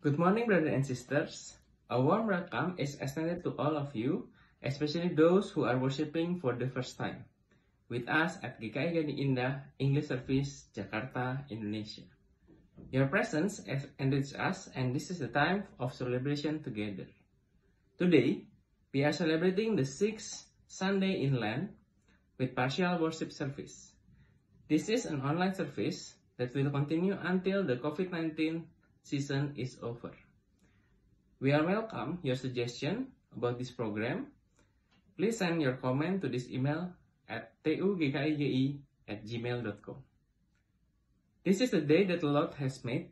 Good morning, brothers and sisters. A warm welcome is extended to all of you, especially those who are worshiping for the first time with us at GKI Gading Indah English Service, Jakarta, Indonesia. Your presence enriches us, and this is the time of celebration together. Today, we are celebrating the sixth Sunday in Lent with partial worship service. This is an online service that will continue until the COVID-19 season is over. We are welcome your suggestion about this program. Please send your comment to this email at tugkigi at gmail.com. This is the day that the Lord has made.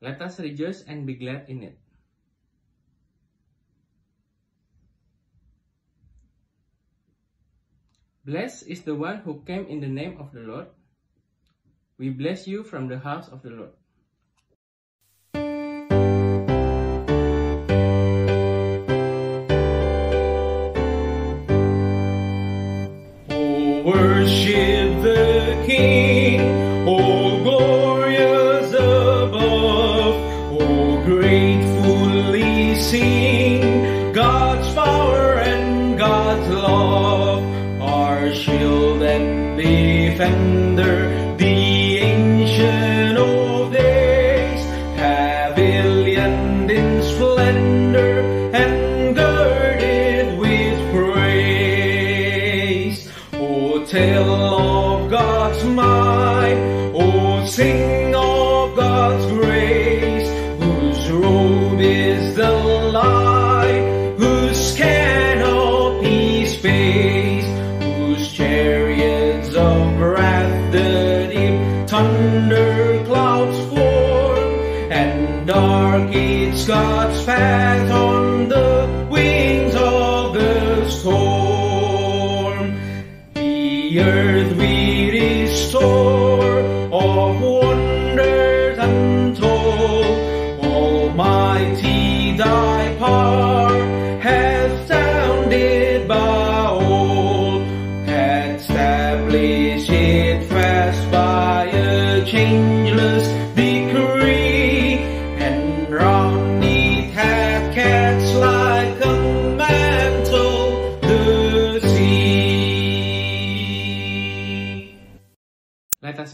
Let us rejoice and be glad in it. Blessed is the one who came in the name of the Lord. We bless you from the house of the Lord.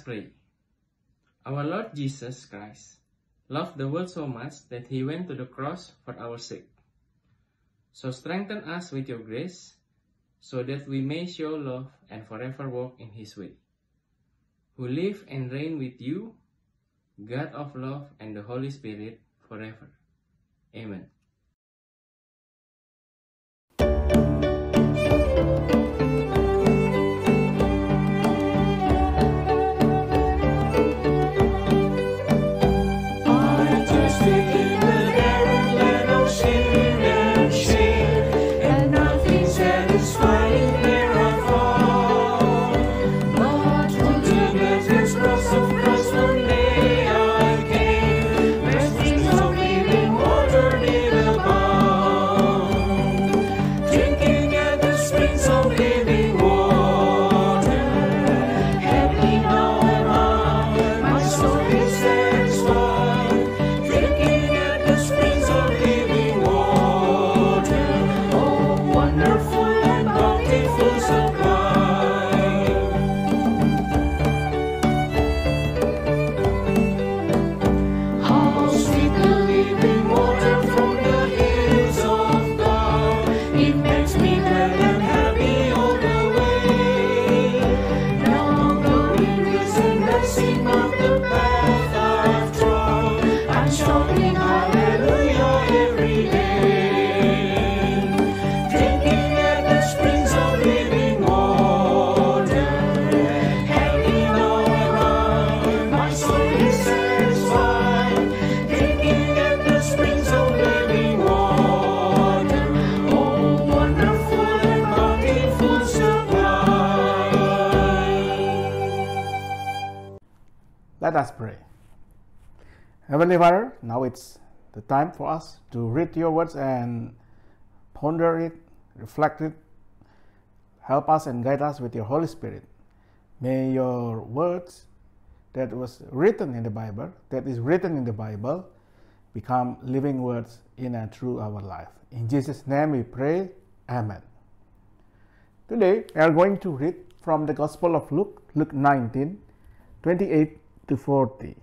Pray. Our Lord Jesus Christ loved the world so much that he went to the cross for our sake. So strengthen us with your grace, so that we may show love and forever walk in his way. Who live and reign with you, God of love and the Holy Spirit, forever. Amen. Father, now it's the time for us to read your words and ponder it, reflect it. Help us and guide us with your Holy Spirit. May your words that was written in the Bible, that is written in the Bible, become living words in and through our life. In Jesus' name we pray. Amen. Today we are going to read from the Gospel of Luke, Luke 19, 28 to 40.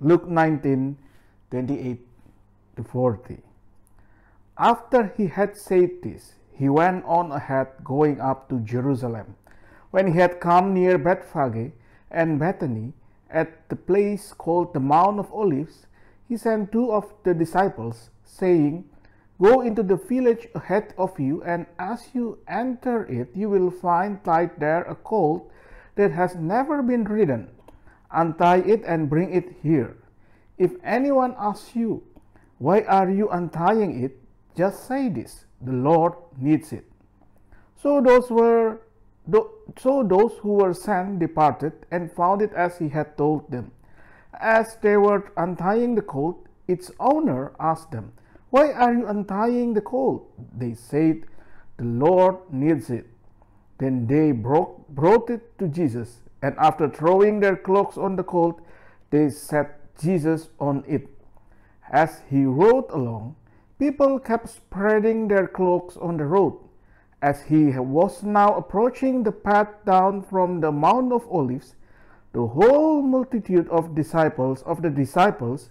Luke 19, 28 to 40. After he had said this, he went on ahead, going up to Jerusalem. When he had come near Bethphage and Bethany, at the place called the Mount of Olives, he sent two of the disciples, saying, Go into the village ahead of you, and as you enter it, you will find tied there a colt that has never been ridden. Untie it and bring it here. If anyone asks you, Why are you untying it? just say this The Lord needs it. So those were so those who were sent departed and found it as he had told them. As they were untying the colt, its owner asked them, Why are you untying the colt? They said, The Lord needs it. Then they brought, brought it to Jesus, and after throwing their cloaks on the colt, they set Jesus on it. As he rode along, people kept spreading their cloaks on the road. As he was now approaching the path down from the Mount of Olives, the whole multitude of disciples of the disciples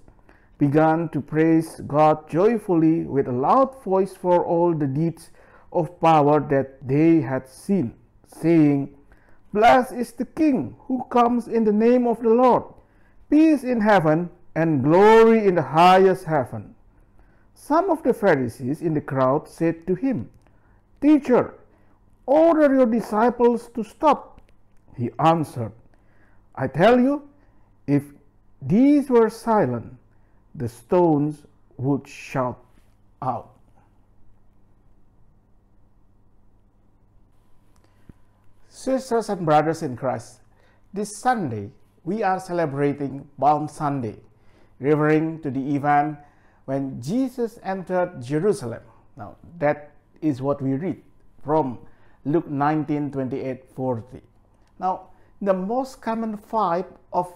began to praise God joyfully with a loud voice for all the deeds of power that they had seen, saying, Blessed is the King who comes in the name of the Lord, peace in heaven and glory in the highest heaven. Some of the Pharisees in the crowd said to him, Teacher, order your disciples to stop. He answered, I tell you, if these were silent, the stones would shout out. Sisters and brothers in Christ, this Sunday we are celebrating Palm Sunday, referring to the event when Jesus entered Jerusalem. Now, that is what we read from Luke 19 28 40. Now, the most common vibe of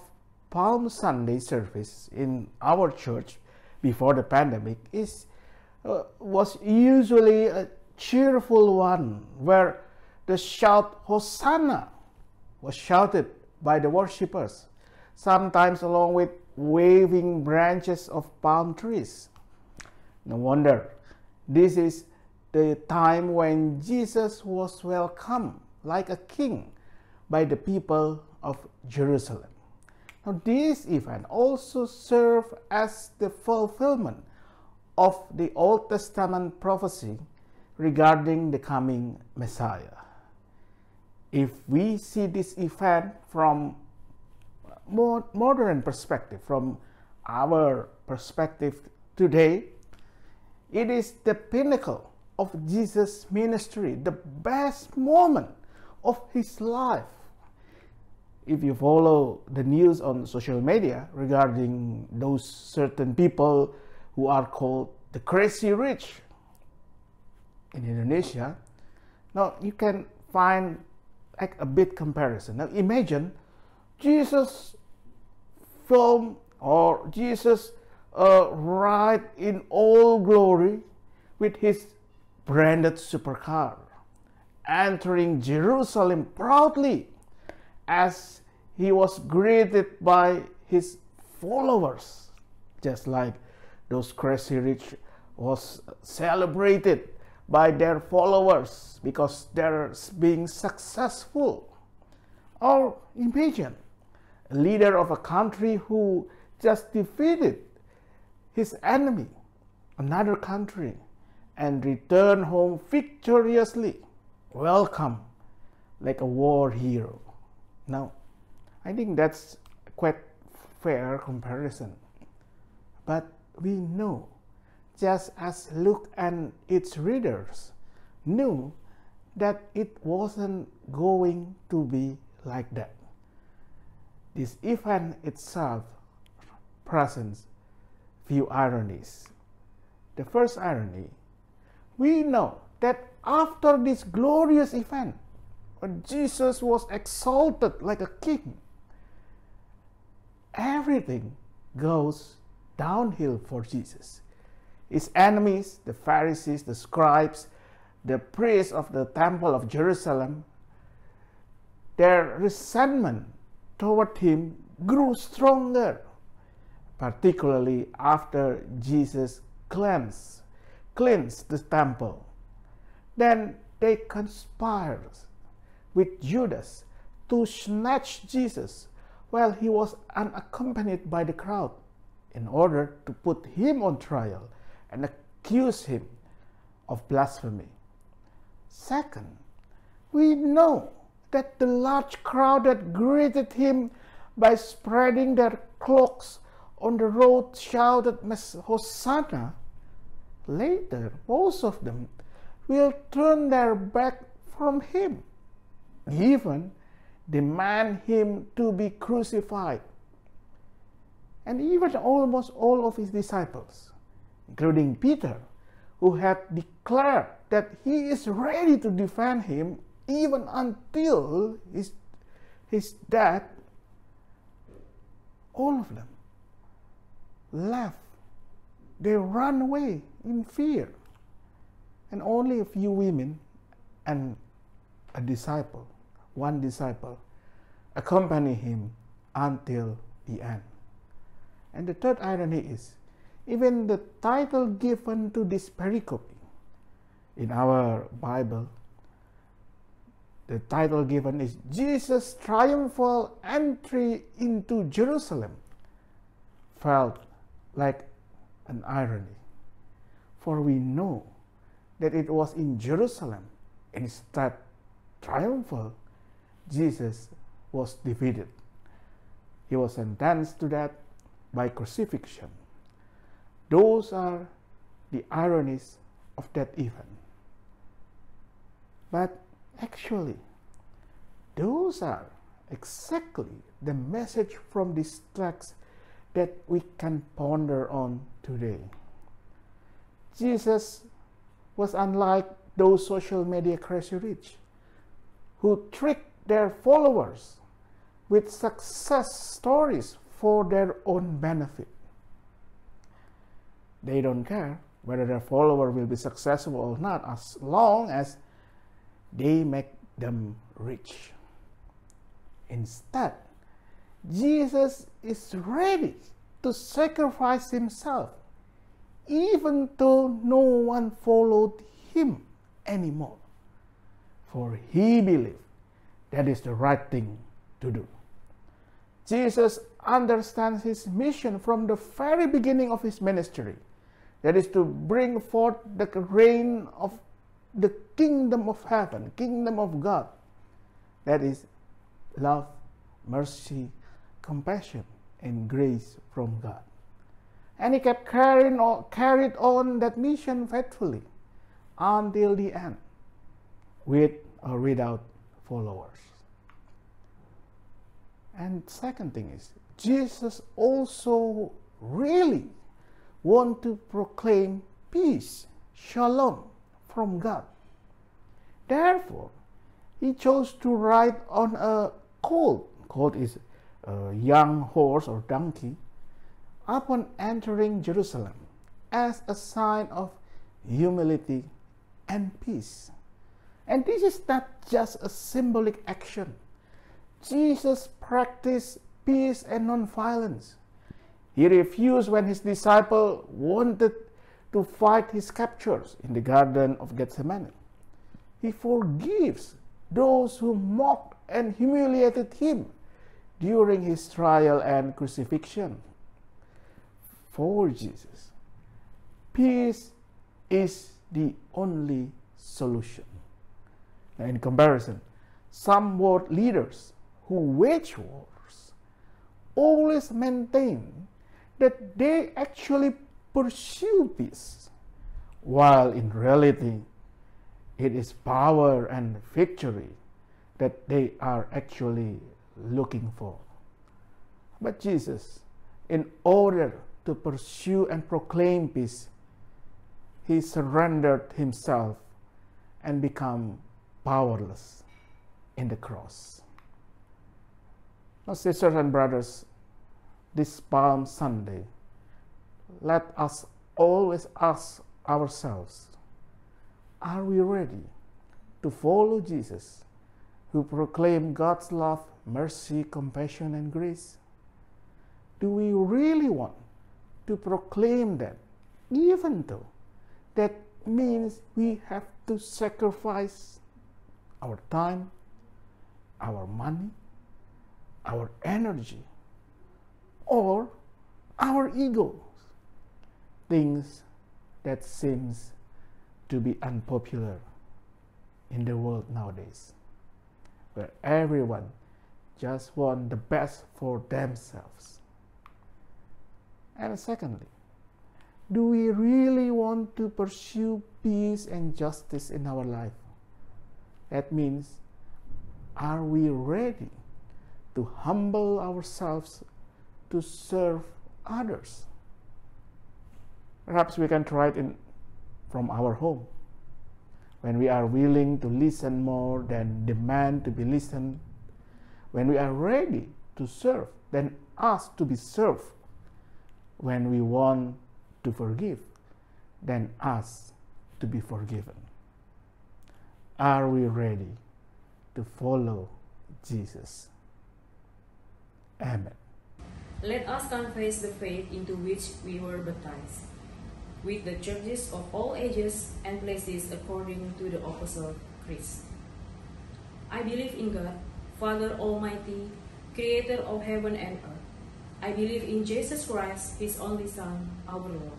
Palm Sunday service in our church before the pandemic is uh, was usually a cheerful one where the shout Hosanna was shouted by the worshippers, sometimes along with waving branches of palm trees. No wonder this is the time when Jesus was welcomed like a king by the people of Jerusalem. Now, this event also served as the fulfillment of the Old Testament prophecy regarding the coming Messiah. If we see this event from more modern perspective, from our perspective today, it is the pinnacle of Jesus' ministry, the best moment of his life. If you follow the news on social media regarding those certain people who are called the crazy rich in Indonesia, now you can find like a bit comparison. Now imagine Jesus film or Jesus uh, ride in all glory with his branded supercar, entering Jerusalem proudly as he was greeted by his followers, just like those crazy rich was celebrated by their followers because they're being successful. Or imagine a leader of a country who just defeated his enemy, another country, and returned home victoriously, welcome like a war hero. Now, I think that's quite fair comparison. But we know, just as Luke and its readers knew that it wasn't going to be like that. This event itself presents few ironies. The first irony, we know that after this glorious event, when Jesus was exalted like a king, everything goes downhill for Jesus. His enemies, the Pharisees, the scribes, the priests of the temple of Jerusalem, their resentment toward him grew stronger, particularly after Jesus cleansed, cleansed the temple. Then they conspired with Judas to snatch Jesus while he was unaccompanied by the crowd in order to put him on trial and accuse him of blasphemy. Second, we know that the large crowd that greeted him by spreading their cloaks on the road shouted Hosanna. Later, most of them will turn their back from him, even demand him to be crucified. And even almost all of his disciples, including Peter, who had declared that he is ready to defend him even until his, his death, all of them left. They ran away in fear. And only a few women and a disciple, one disciple, accompany him until the end. And the third irony is even the title given to this pericope in our Bible, the title given is Jesus' triumphal entry into Jerusalem, felt like an irony. For we know that it was in Jerusalem, instead triumphal, Jesus was defeated. He was sentenced to death by crucifixion. Those are the ironies of that event. But actually, those are exactly the message from this text that we can ponder on today. Jesus was unlike those social media crazy rich who tricked their followers with success stories for their own benefit. They don't care whether their follower will be successful or not as long as they make them rich. Instead, Jesus is ready to sacrifice himself even though no one followed him anymore. For he believed that is the right thing to do. Jesus understands his mission from the very beginning of his ministry. That is to bring forth the reign of the kingdom of heaven, kingdom of God. That is love, mercy, compassion, and grace from God. And he kept carrying on, carried on that mission faithfully until the end, with or without followers. And second thing is, Jesus also really want to proclaim peace, shalom from God. Therefore, he chose to ride on a colt. Colt is a young horse or donkey upon entering Jerusalem as a sign of humility and peace. And this is not just a symbolic action. Jesus practiced peace and non-violence. He refused when his disciple wanted to fight his captors in the Garden of Gethsemane. He forgives those who mocked and humiliated him during his trial and crucifixion. For Jesus, peace is the only solution. Now, in comparison, some world leaders who wage wars always maintain that they actually pursue peace, while in reality, it is power and victory that they are actually looking for. But Jesus, in order to pursue and proclaim peace, he surrendered himself and become powerless in the cross. Now, sisters and brothers, this Palm Sunday, let us always ask ourselves Are we ready to follow Jesus, who proclaimed God's love, mercy, compassion, and grace? Do we really want to proclaim that, even though that means we have to sacrifice our time, our money, our energy, or our egos, things that seems to be unpopular in the world nowadays, where everyone just want the best for themselves. And secondly, do we really want to pursue peace and justice in our life? That means, are we ready to humble ourselves to serve others? Perhaps we can try it in, from our home. When we are willing to listen more than demand to be listened, when we are ready to serve than ask to be served, when we want to forgive than ask to be forgiven. Are we ready to follow Jesus? Amen. Let us confess the faith into which we were baptized, with the churches of all ages and places according to the Apostles' Creed. I believe in God, Father Almighty, creator of heaven and earth. I believe in Jesus Christ, his only Son, our Lord.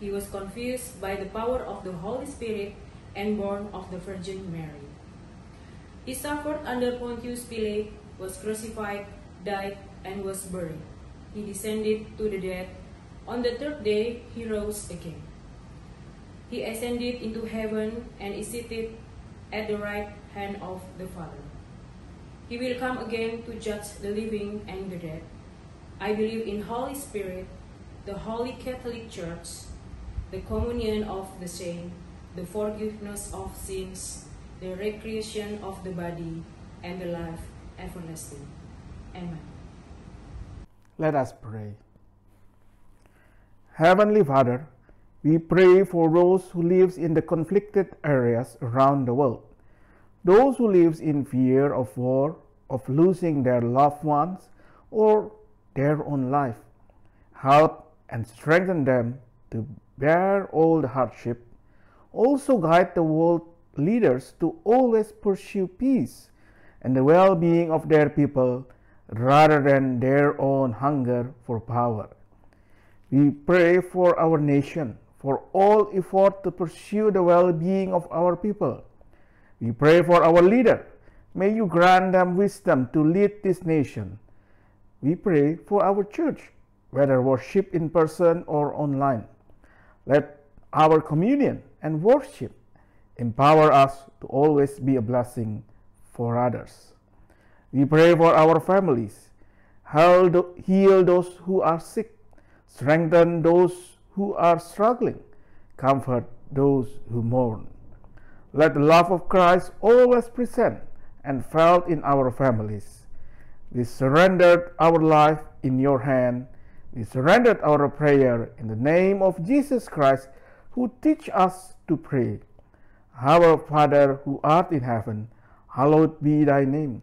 He was confused by the power of the Holy Spirit and born of the Virgin Mary. He suffered under Pontius Pilate, was crucified, died, and was buried. He descended to the dead. On the third day, he rose again. He ascended into heaven and is seated at the right hand of the Father. He will come again to judge the living and the dead. I believe in Holy Spirit, the Holy Catholic Church, the communion of the saints, the forgiveness of sins, the recreation of the body, and the life everlasting. Amen. Let us pray. Heavenly Father, we pray for those who live in the conflicted areas around the world, those who live in fear of war, of losing their loved ones, or their own life. Help and strengthen them to bear all the hardship. Also guide the world leaders to always pursue peace and the well-being of their people rather than their own hunger for power. We pray for our nation, for all effort to pursue the well-being of our people. We pray for our leader. May you grant them wisdom to lead this nation. We pray for our church, whether worship in person or online. Let our communion and worship empower us to always be a blessing for others. We pray for our families. Heal those who are sick. Strengthen those who are struggling. Comfort those who mourn. Let the love of Christ always present and felt in our families. We surrendered our life in your hand. We surrendered our prayer in the name of Jesus Christ, who teach us to pray. Our Father who art in heaven, hallowed be thy name.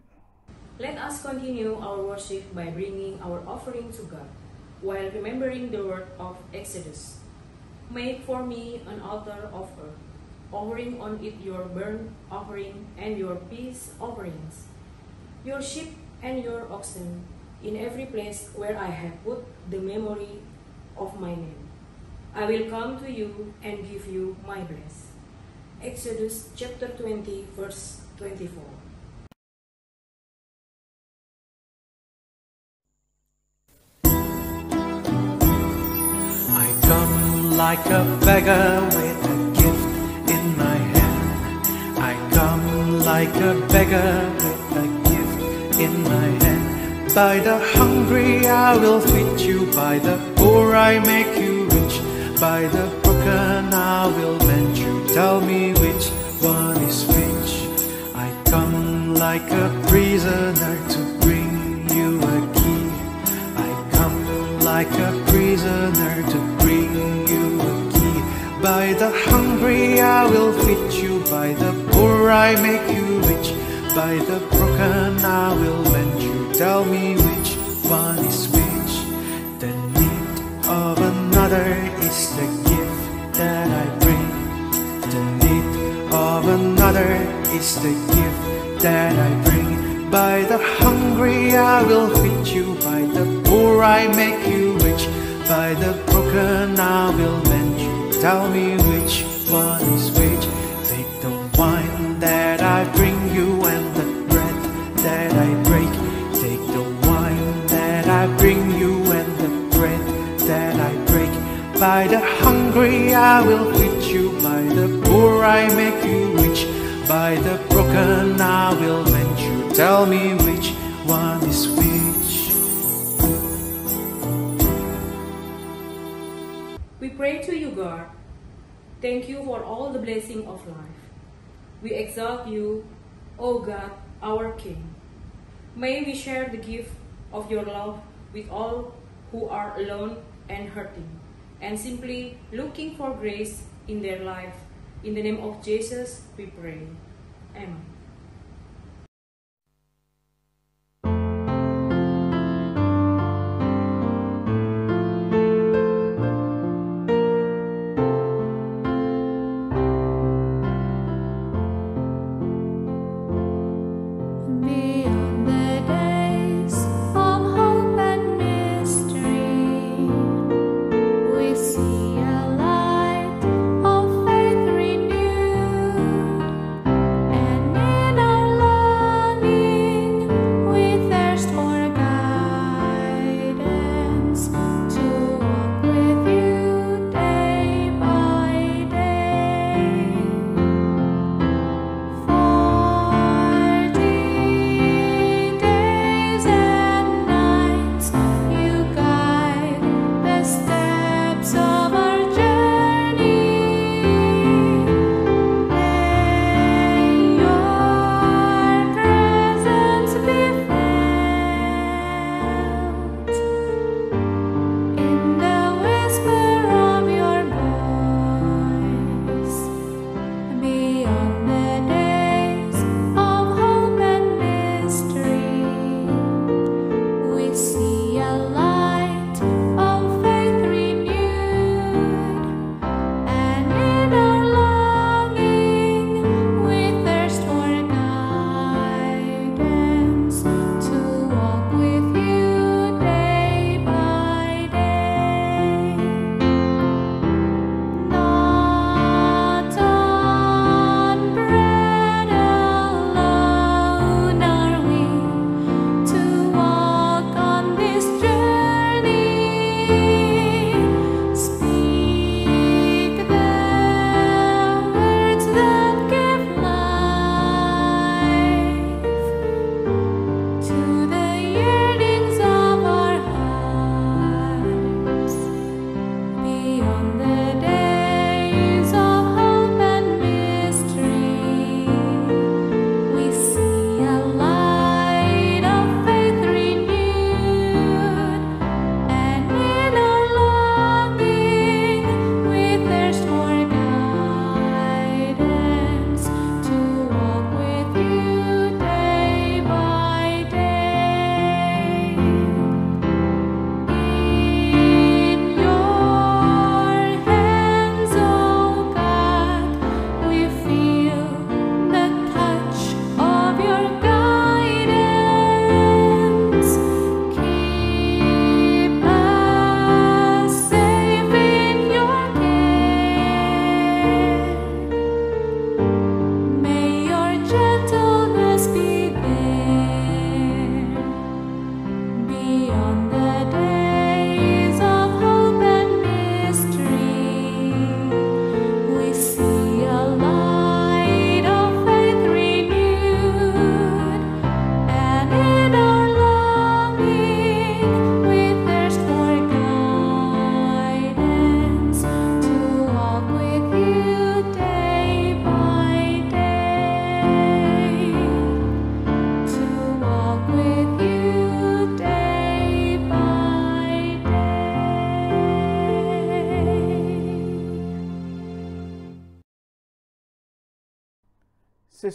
Let us continue our worship by bringing our offering to God, while remembering the word of Exodus. Make for me an altar of earth, offering on it your burnt offering and your peace offerings, your sheep and your oxen, in every place where I have put the memory of my name. I will come to you and give you my bless. Exodus chapter 20, verse 24. Like a beggar with a gift in my hand. I come like a beggar with a gift in my hand. By the hungry I will feed you, by the poor I make you rich, by the broken I will mend you. Tell me which one is which. I come like a prisoner to bring you a key. I come like a prisoner to By the hungry I will feed you, by the poor I make you rich, by the broken I will mend you. Tell me which one is which. The need of another is the gift that I bring. The need of another is the gift that I bring. By the hungry I will feed you, by the poor I make you rich, by the broken I will mend you. Tell me which one is which. Take the wine that I bring you and the bread that I break. Take the wine that I bring you and the bread that I break. By the hungry I will feed you, by the poor I make you rich, by the broken I will mend you. Tell me which one is which. We pray to you, God. Thank you for all the blessing of life. We exalt you, O God, our King. May we share the gift of your love with all who are alone and hurting, and simply looking for grace in their life. In the name of Jesus, we pray. Amen.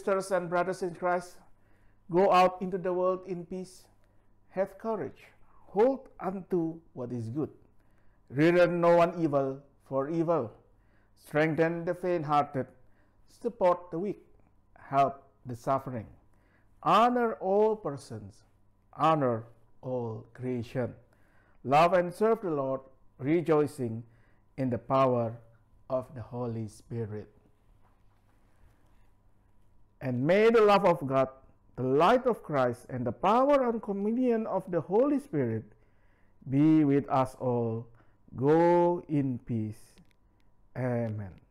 Sisters and brothers in Christ, go out into the world in peace. Have courage. Hold unto what is good. Render no one evil for evil. Strengthen the faint-hearted. Support the weak. Help the suffering. Honor all persons. Honor all creation. Love and serve the Lord, rejoicing in the power of the Holy Spirit. And may the love of God, the light of Christ, and the power and communion of the Holy Spirit be with us all. Go in peace. Amen.